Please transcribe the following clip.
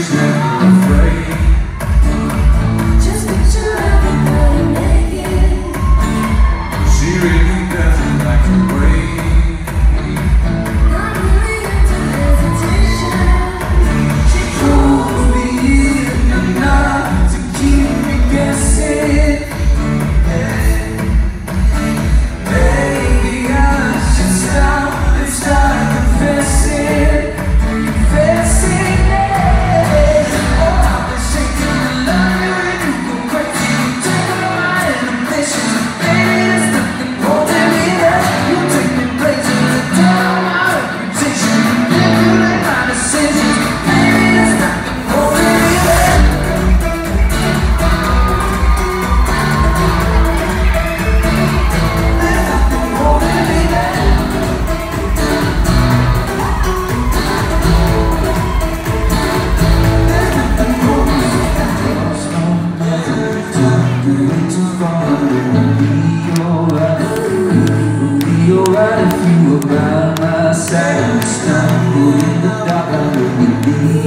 Jesus. Right if you were by my side. And stumble in the dark, I would be